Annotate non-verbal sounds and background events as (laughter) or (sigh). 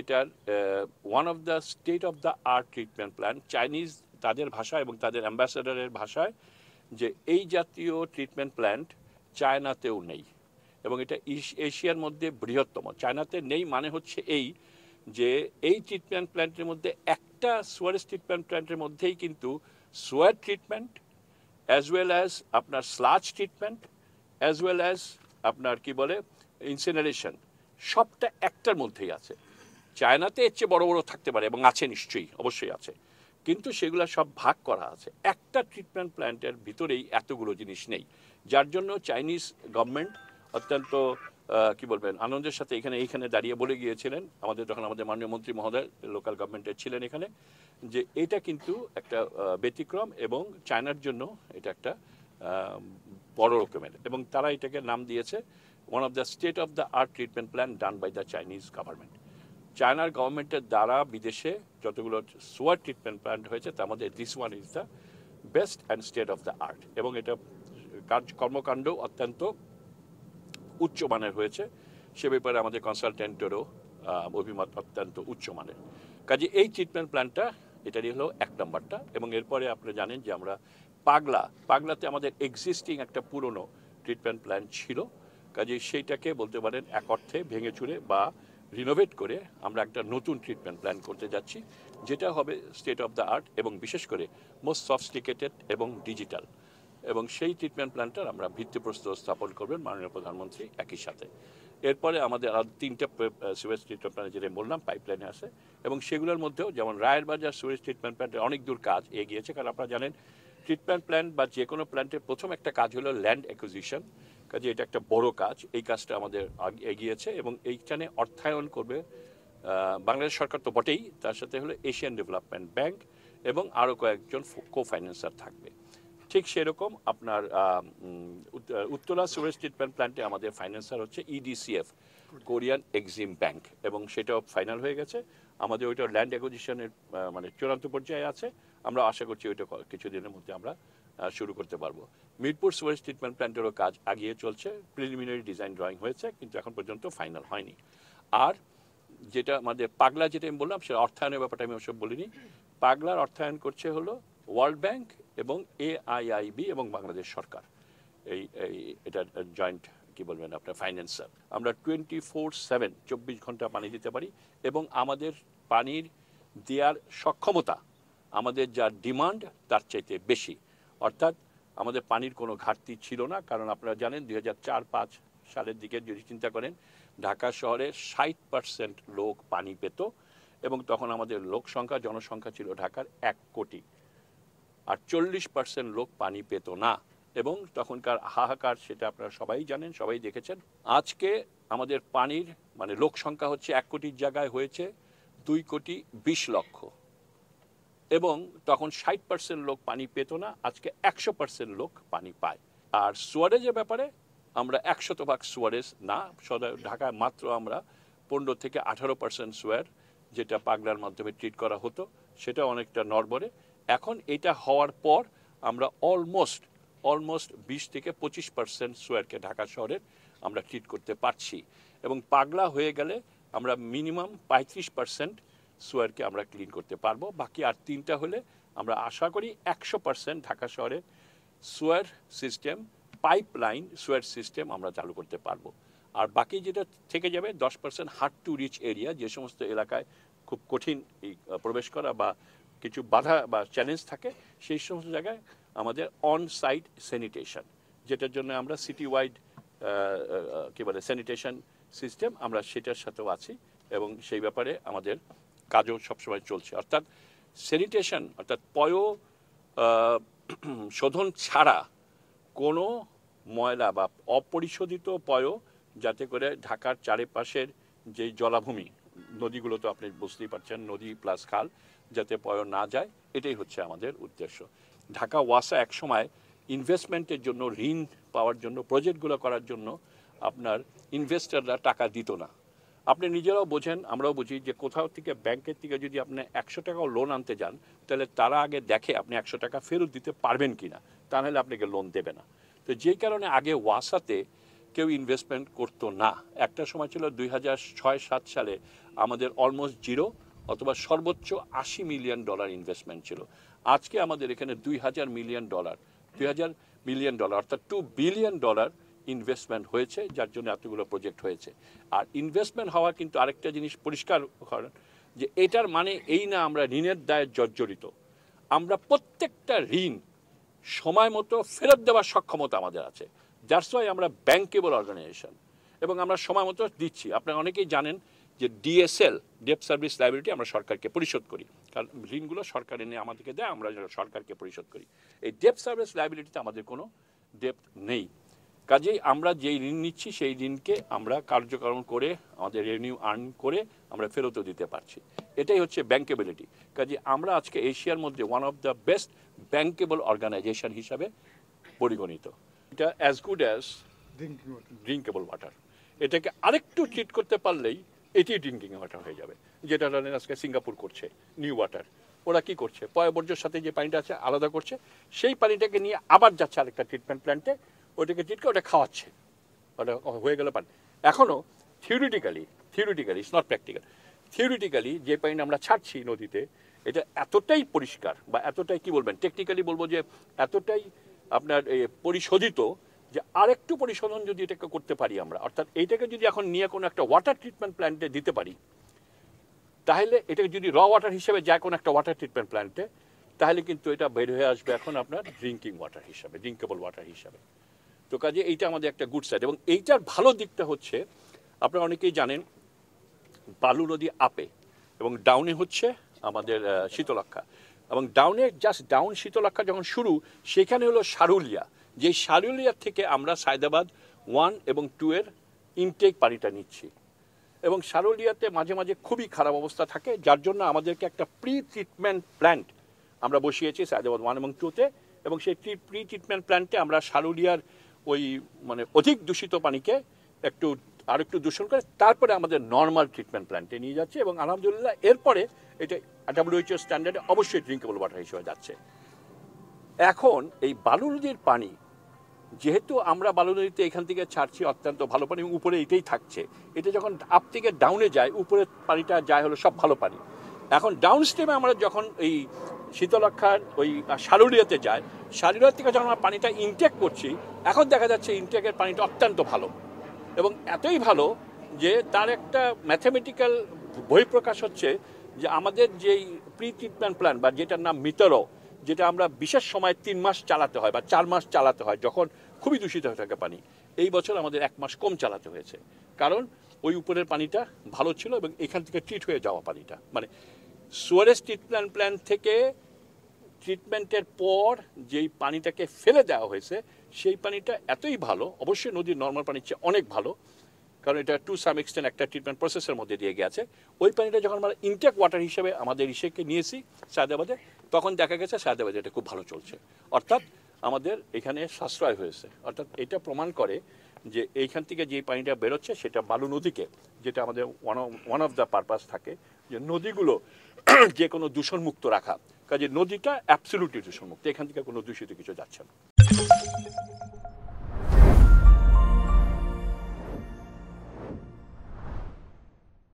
এটার one of the state of the art treatment plan Chinese তাদের ভাষা এবং তাদের অ্যাম্বাসেডারের ভাষায় যে এই জাতীয় ট্রিটমেন্ট প্ল্যান্ট চায়নাতেও নেই এবং এটা এশিয়ার মধ্যে বৃহত্তম। চায়নাতে নেই মানে হচ্ছে এই যে এই ট্রিটমেন্ট প্ল্যান্টের মধ্যে একটা সোয়ারেজ ট্রিটমেন্ট প্ল্যান্টের মধ্যেই কিন্তু sewer treatment as well as আপনার sludge treatment as well as আপনার কি বলে ইনসিনারেশন সবটা একটার মধ্যেই আছে। চায়নাতে এর চেয়ে বড় বড় থাকতে পারে, এবং আছে নিশ্চয়ই, অবশ্যই আছে। কিন্তু সেগুলো সব ভাগ করা আছে। একটা ট্রিটমেন্ট প্ল্যান্টের ভিতরেই এতগুলো জিনিস নেই। যার জন্য চাইনিজ গভর্নমেন্ট অত্যন্ত কি বলবেন, আনন্দের সাথে এখানে, এইখানে দাঁড়িয়ে বলে গিয়েছিলেন, আমাদের যখন আমাদের মাননীয় মন্ত্রী মহোদয় লোকাল গভর্নমেন্টের ছিলেন এখানে, যে এটা কিন্তু একটা ব্যতিক্রম এবং চায়নার জন্য এটা একটা বড় রকমের এবং তারা এটাকে নাম দিয়েছে one of the state of the art treatment plan done by the Chinese government চায়নার গভর্নমেন্টের দ্বারা বিদেশে যতগুলো সোয়ার ট্রিটমেন্ট প্ল্যান্ট হয়েছে, তার মধ্যে this one is the best and state of the art এবং এটা কাজ, কর্মকাণ্ড অত্যন্ত উচ্চমানের হয়েছে। সে ব্যাপারে আমাদের কনসালটেন্টেরও অভিমত অত্যন্ত উচ্চমানের কাজে এই ট্রিটমেন্ট প্ল্যানটা এটারই হলো এক নম্বরটা। এবং এরপরে আপনারা জানেন যে আমরা পাগলা, পাগলাতে আমাদের এক্সিস্টিং একটা পুরনো ট্রিটমেন্ট প্ল্যান ছিল। কাজে সেইটাকে বলতে পারেন এক অর্থে ভেঙে চুরে বা রিনোভেট করে আমরা একটা নতুন ট্রিটমেন্ট প্ল্যান করতে যাচ্ছি, যেটা হবে স্টেট অফ দ্য আর্ট এবং বিশেষ করে মোস্ট সফস্টিকেটেড এবং ডিজিটাল এবং সেই ট্রিটমেন্ট প্ল্যানটার আমরা ভিত্তিপ্রস্তর স্থাপন করবেন মাননীয় প্রধানমন্ত্রী একই সাথে। এরপরে আমাদের আর তিনটা সুয়েজ ট্রিটমেন্ট প্ল্যান যেটা বললাম পাইপলাইনে আছে। এবং সেগুলোর মধ্যেও যেমন রায়ের বাজার সুয়েজ ট্রিটমেন্ট প্ল্যান্টের অনেক দূর কাজ এগিয়েছে, কারণ আপনারা জানেন ট্রিটমেন্ট প্ল্যান বা যে কোনো প্ল্যান্টের প্রথম একটা কাজ হলো ল্যান্ড অ্যাকুইজিশন কাজে এটা একটা বড় কাজ। এই কাজটা আমাদের এগিয়েছে এবং এইখানে অর্থায়ন করবে বাংলাদেশ সরকার তো বটেই। তার সাথে হলো এশিয়ান ডেভেলপমেন্ট ব্যাংক এবং আরও কয়েকজন কো ফাইন্যান্সার থাকবে। ঠিক সেরকম আপনার উত্তরা সুরেজ ট্রিটমেন্ট প্ল্যান্টে আমাদের ফাইন্যান্সার হচ্ছে ইডিসিএফ কোরিয়ান এক্সিম ব্যাংক এবং সেটাও ফাইনাল হয়ে গেছে। আমাদের ওইটা ল্যান্ড অ্যাকুইজিশনের মানে চূড়ান্ত পর্যায়ে আছে। আমরা আশা করছি ওইটা কিছুদিনের মধ্যে আমরা শুরু করতে পারব। মিরপুর সুরেজ ট্রিটমেন্ট প্ল্যান্টেরও কাজ আগিয়ে চলছে। প্রিলিমিনারি ডিজাইন ড্রয়িং হয়েছে, কিন্তু এখন পর্যন্ত ফাইনাল হয়নি। আর যেটা আমাদের পাগলা যেটা আমি বললাম, সেটা অর্থায়নের ব্যাপারটা আমি ওসব বলিনি। পাগলার অর্থায়ন করছে হলো ওয়ার্ল্ড ব্যাংক এবং এআইআইবি এবং বাংলাদেশ সরকার। এই এই এটার জয়েন্ট কি বলবেন আপনার ফাইন্যান্সার আমরা টোয়েন্টি ফোর সেভেন চব্বিশ ঘণ্টা পানি দিতে পারি এবং আমাদের পানির দেওয়ার সক্ষমতা, আমাদের যা ডিমান্ড তার চাইতে বেশি। অর্থাৎ আমাদের পানির কোনো ঘাটতি ছিল না, কারণ আপনারা জানেন দুই হাজার চার পাঁচ সালের দিকে যদি চিন্তা করেন, ঢাকা শহরে ষাট পার্সেন্ট লোক পানি পেত এবং তখন আমাদের লোক সংখ্যা, জনসংখ্যা ছিল ঢাকার এক কোটি। আর চল্লিশ পার্সেন্ট লোক পানি পেত না এবং তখনকার হাহাকার সেটা আপনারা সবাই জানেন, সবাই দেখেছেন। আজকে আমাদের পানির মানে লোক সংখ্যা হচ্ছে এক কোটির জায়গায় হয়েছে দুই কোটি বিশ লক্ষ। এবং তখন ষাট পার্সেন্ট লোক পানি পেত না, আজকে একশো পার্সেন্ট লোক পানি পায়। আর সোয়ারেজের ব্যাপারে আমরা একশত ভাগ সোয়ারেজ না সদায় ঢাকায় মাত্র আমরা পনেরো থেকে আঠারো পার্সেন্ট সোয়ার যেটা পাগলার মাধ্যমে ট্রিট করা হতো, সেটা অনেকটা নড়বড়ে। এখন এটা হওয়ার পর আমরা অলমোস্ট অলমোস্ট বিশ থেকে পঁচিশ পার্সেন্ট সোয়ারকে ঢাকা শহরের আমরা ট্রিট করতে পারছি। এবং পাগলা হয়ে গেলে আমরা মিনিমাম পঁয়ত্রিশ পার্সেন্ট সোয়ারকে আমরা ক্লিন করতে পারব। বাকি আর তিনটা হলে আমরা আশা করি একশো পার্সেন্ট ঢাকা শহরে sewer system pipeline sewer system আমরা চালু করতে পারব। আর বাকি যেটা থেকে যাবে, দশ percent hard to reach area যে সমস্ত এলাকায় খুব কঠিন এই প্রবেশ করা বা কিছু বাধা বা চ্যালেঞ্জ থাকে, সেই সমস্ত জায়গায় আমাদের অন সাইট স্যানিটেশন যেটার জন্য আমরা সিটি ওয়াইড কী বলে স্যানিটেশন সিস্টেম আমরা সেটার সাথেও আছি এবং সেই ব্যাপারে আমাদের কাজও সবসময় চলছে। অর্থাৎ স্যানিটেশন অর্থাৎ পয় (clears throat) শোধন ছাড়া কোনো ময়লা বা অপরিশোধিত পয় যাতে করে ঢাকার চারিপাশের যে জলাভূমি, নদীগুলো তো আপনি বুঝতেই পারছেন, নদী প্লাস খাল, যাতে পয় না যায়, এটাই হচ্ছে আমাদের উদ্দেশ্য। ঢাকা ওয়াসা একসময় ইনভেস্টমেন্টের জন্য, ঋণ পাওয়ার জন্য প্রজেক্টগুলো করার জন্য আপনার ইনভেস্টাররা টাকা দিত না। আপনি নিজেরাও বোঝেন, আমরাও বুঝি যে কোথাও থেকে ব্যাংকের থেকে যদি আপনি একশো টাকাও লোন আনতে যান, তাহলে তারা আগে দেখে আপনি একশো টাকা ফেরত দিতে পারবেন কি না তা নাহলে আপনাকে লোন দেবে না। তো যেই কারণে আগে ওয়াসাতে কেউ ইনভেস্টমেন্ট করতো না। একটা সময় ছিল দুই হাজার ছয় সাত সালে আমাদের অলমোস্ট জিরো অথবা সর্বোচ্চ আশি মিলিয়ন ডলার ইনভেস্টমেন্ট ছিল। আজকে আমাদের এখানে দুই হাজার মিলিয়ন ডলার দুই হাজার মিলিয়ন ডলার অর্থাৎ টু বিলিয়ন ডলার ইনভেস্টমেন্ট হয়েছে, যার জন্য এতগুলো প্রজেক্ট হয়েছে। আর ইনভেস্টমেন্ট হওয়া কিন্তু আরেকটা জিনিস পরিষ্কার করেন, যে এটার মানে এই না আমরা ঋণের দায়ে জর্জরিত। আমরা প্রত্যেকটা ঋণ সময় মতো ফেরত দেওয়ার সক্ষমতা আমাদের আছে। যার ওয়াই আমরা ব্যাংকেবল অর্গানাইজেশন এবং আমরা সময় মতো দিচ্ছি। আপনারা অনেকেই জানেন যে ডিএসএল ডেপ সার্ভিস লাইবিলিটি আমরা সরকারকে পরিশোধ করি। কারণ ঋণগুলো সরকার এনে আমাদেরকে দেয়, আমরা সরকারকে পরিশোধ করি। এই ডেপ সার্ভিস লাইবিলিটিতে আমাদের কোনো ডেপ নেই। কাজেই আমরা যেই ঋণ নিচ্ছি সেই ঋণকে আমরা কার্যকরণ করে আমাদের রেভিনিউ আর্ন করে আমরা ফেরতও দিতে পারছি। এটাই হচ্ছে ব্যাংকেবিলিটি কাজে আমরা আজকে এশিয়ার মধ্যে one of the best bankable organisation হিসাবে পরিগণিত। এটা as good as drinkable water এটাকে আরেকটু ট্রিট করতে পারলেই এটি ড্রিঙ্কিং ওয়াটার হয়ে যাবে। যেটা ধরেন আজকে সিঙ্গাপুর করছে নিউ ওয়াটার ওরা কি করছে? পয়বর্জ্যের সাথে যে পানিটা আছে আলাদা করছে। সেই পানিটাকে নিয়ে আবার যাচ্ছে আরেকটা ট্রিটমেন্ট প্ল্যান্টে ওটাকে ট্রিট করে ওটা খাওয়াচ্ছে ওটা হয়ে গেল পানি। এখনও theoretically theoretically it's not practical theoretically যে পানি আমরা ছাড়ছি নদীতে, এটা এতটাই পরিষ্কার বা এতটাই কি বলবেন টেকনিক্যালি বলব যে এতটাই আপনার পরিশোধিত যে আরেকটু পরিশোধন যদি এটাকে করতে পারি আমরা, অর্থাৎ এইটাকে যদি এখন নিয়ে কোনো একটা ওয়াটার ট্রিটমেন্ট প্ল্যান্টে দিতে পারি, তাহলে এটাকে যদি র ওয়াটার হিসেবে যায় কোনো একটা ওয়াটার ট্রিটমেন্ট প্ল্যান্টে তাহলে কিন্তু এটা বের হয়ে আসবে এখন আপনার ড্রিঙ্কিং ওয়াটার হিসাবে ড্রিঙ্কেবল ওয়াটার হিসাবে। তো কাজে এইটা আমাদের একটা গুড সাইড এবং এইটার ভালো দিকটা হচ্ছে, আপনারা অনেকেই জানেন, বালু নদী আপে এবং ডাউনে হচ্ছে আমাদের শীতলক্ষা এবং ডাউনে জাস্ট ডাউন শীতলক্ষা যখন শুরু, সেখানে হলো সারুলিয়া। যে সারুলিয়া থেকে আমরা সায়দাবাদ ওয়ান এবং টু এর ইনটেক পানিটা নিচ্ছি এবং সারুলিয়াতে মাঝে মাঝে খুবই খারাপ অবস্থা থাকে, যার জন্য আমাদেরকে একটা প্রি ট্রিটমেন্ট প্ল্যান্ট আমরা বসিয়েছি সায়দাবাদ ওয়ান এবং টুতে এবং সেই প্রি ট্রিটমেন্ট প্ল্যান্টে আমরা সারুলিয়ার ওই মানে অধিক দূষিত পানিকে একটু আর একটু দূষণ করে তারপরে আমাদের নর্মাল ট্রিটমেন্ট প্ল্যান্টে নিয়ে যাচ্ছে এবং আলহামদুলিল্লাহ এরপরে এটা ডাব্লিউএইচও স্ট্যান্ডার্ডে অবশ্যই ড্রিঙ্কেবল ওয়াটার হিসেবে যাচ্ছে। এখন এই বালু নদীর পানি, যেহেতু আমরা বালু নদীতে এখান থেকে ছাড়ছি অত্যন্ত ভালো পানি এবং উপরে এটাই থাকছে, এটা যখন আপ থেকে ডাউনে যায় উপরে পানিটা যায় হলো সব ভালো পানি। এখন ডাউন স্ট্রিমে আমরা যখন এই শীতলক্ষার ওই সারুলিয়াতে যায়। সারুলিয়া থেকে যখন আমরা পানিটা ইনটেক করছি, এখন দেখা যাচ্ছে ইনটেকের পানিটা অত্যন্ত ভালো। এবং এতই ভালো যে তার একটা ম্যাথামেটিক্যাল বহিঃপ্রকাশ হচ্ছে যে আমাদের যেই প্রি ট্রিটমেন্ট প্ল্যান বা যেটার নাম মিটারো যেটা আমরা বিশেষ সময় তিন মাস চালাতে হয় বা চার মাস চালাতে হয় যখন খুবই দূষিত হয়ে থাকে পানি, এই বছর আমাদের এক মাস কম চালাতে হয়েছে। কারণ ওই উপরের পানিটা ভালো ছিল এবং এখান থেকে ট্রিট হয়ে যাওয়া পানিটা। মানে সুয়ারেজ ট্রিটমেন্ট প্ল্যান থেকে ট্রিটমেন্টের পর যেই পানিটাকে ফেলে দেওয়া হয়েছে, সেই পানিটা এতই ভালো, অবশ্যই নদীর নর্মাল পানির চেয়ে অনেক ভালো, কারণ এটা টু সাম এক্সটেন্ট একটা ট্রিটমেন্ট প্রসেসের মধ্যে দিয়ে গেছে। ওই পানিটা যখন আমরা ইনটেক ওয়াটার হিসেবে আমাদের ইসেকে নিয়েছি সায়দাবাদে, তখন দেখা গেছে সায়দাবাদে এটা খুব ভালো চলছে। অর্থাৎ আমাদের এখানে সাশ্রয় হয়েছে। অর্থাৎ এটা প্রমাণ করে যে এইখান থেকে যে পানিটা বেরোচ্ছে সেটা বালু নদীকে, যেটা আমাদের one one of the purpose থাকে, যে নদীগুলো (clears throat) যে কোনো দূষণমুক্ত রাখা। কাজে নদীটা অ্যাবসলিউটলি দূষণমুক্ত, এখান থেকে কোনো দূষিত কিছু যাচ্ছে না।